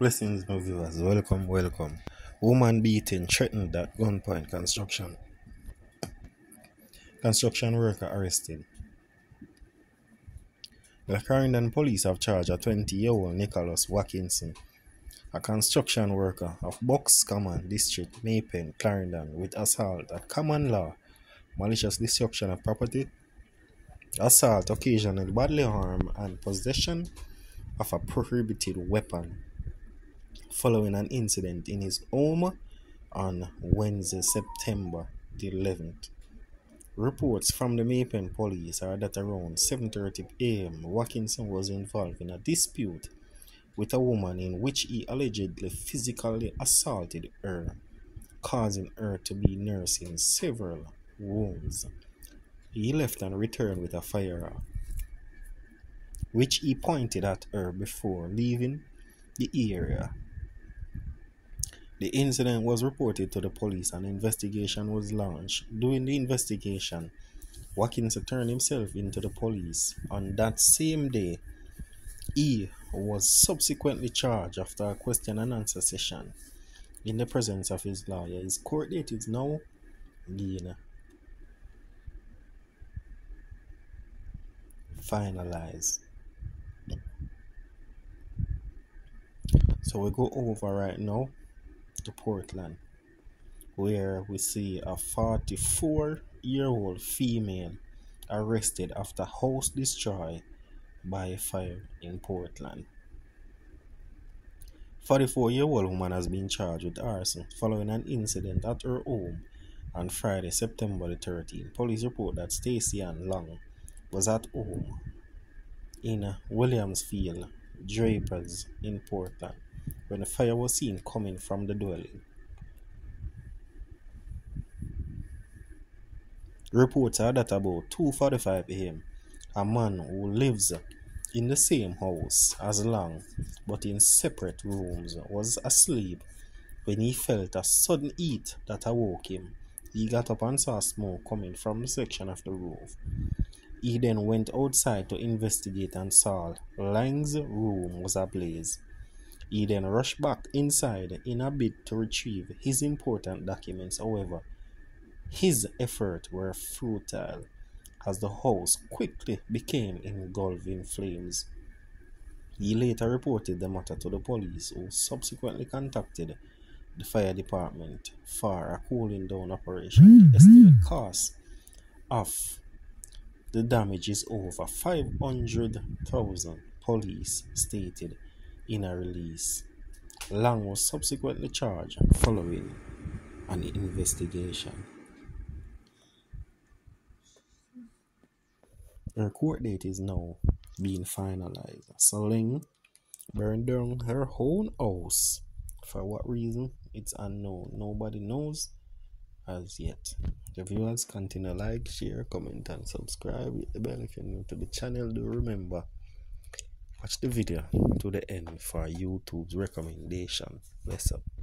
Blessings, my viewers. Welcome, welcome. Woman beaten, threatened at gunpoint construction. Construction worker arrested. The Clarendon police have charged a 20 year old Nicholas Watkinson, a construction worker of Box Common District, May Pen, Clarendon, with assault at common law, malicious destruction of property, assault occasioning bodily harm, and possession of a prohibited weapon following an incident in his home on Wednesday, September the 11th. Reports from the May Pen police are that around 7:30 a.m. Watkinson was involved in a dispute with a woman in which he allegedly physically assaulted her, causing her to be nursing several wounds. He left and returned with a firearm, which he pointed at her before leaving the area. The incident was reported to the police and investigation was launched. During the investigation, Watkinson turned himself into the police. On that same day, he was subsequently charged after a question and answer session in the presence of his lawyer. His court date is now being finalized. So we go over right now to Portland, where we see a 44 year old female arrested after house destroyed by fire in Portland. 44 year old woman has been charged with arson following an incident at her home on Friday, September the 13th. Police report that Stacy Ann Long was at home in Williamsfield Drapers in Portland when a fire was seen coming from the dwelling. Reports are that about 2:45 a.m., a man who lives in the same house as Long but in separate rooms was asleep when he felt a sudden heat that awoke him. He got up and saw smoke coming from the section of the roof. He then went outside to investigate and saw Lang's room was ablaze. He then rushed back inside in a bid to retrieve his important documents. However, his efforts were futile as the house quickly became engulfed in flames. He later reported the matter to the police, who subsequently contacted the fire department for a cooling down operation. The hmm, estimated hmm. cost of the damage is over 500,000, police stated in a release. Lang was subsequently charged following an investigation. Her court date is now being finalized. So Ling burned down her own house. For what reason? It's unknown. Nobody knows as yet. The viewers continue like, share, comment, and subscribe. Hit the bell if you're new to the channel. Do remember Watch the video to the end for YouTube's recommendation. Bless up.